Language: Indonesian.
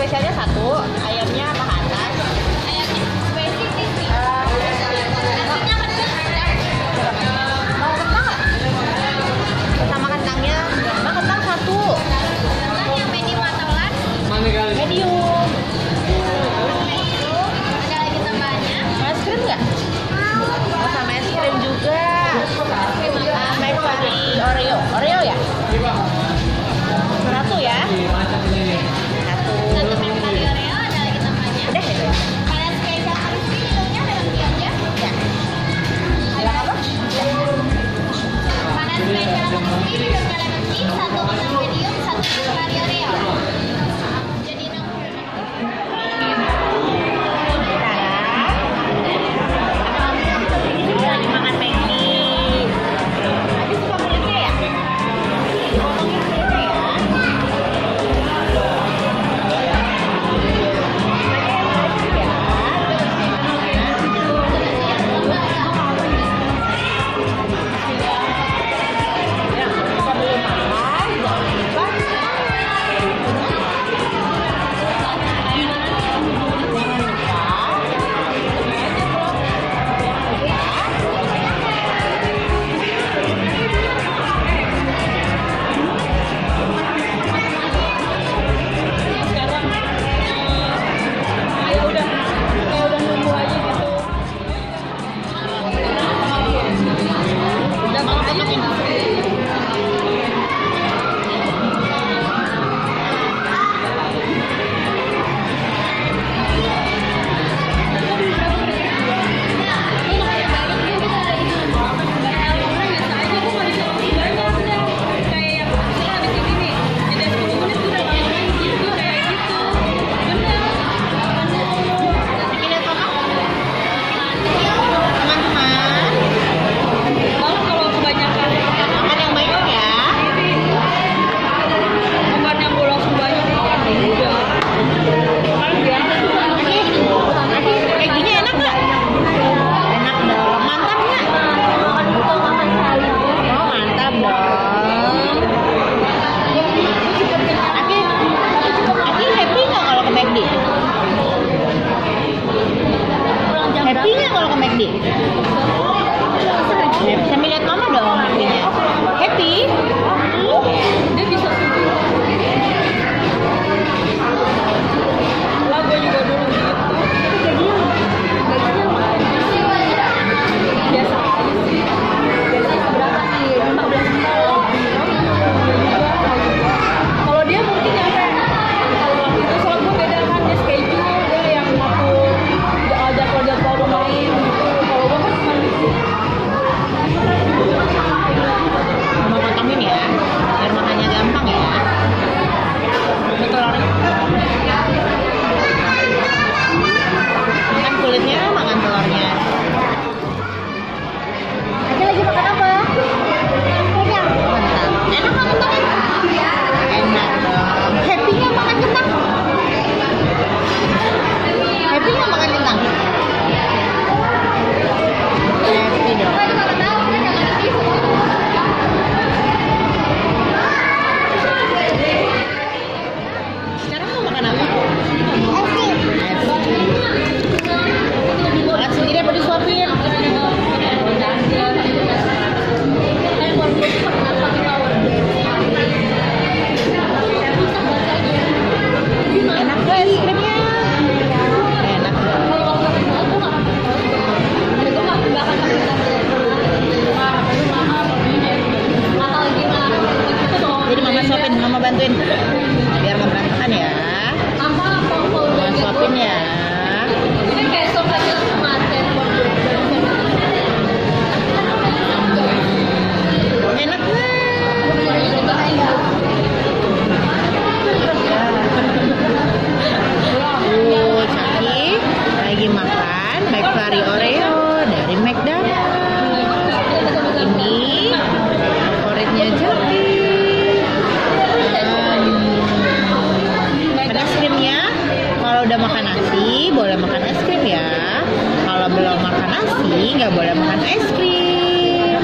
spesialnya satu ayamnya Adiós. Happy kalau ke McD? Bisa lihat mama dong. Oh, makan es krim.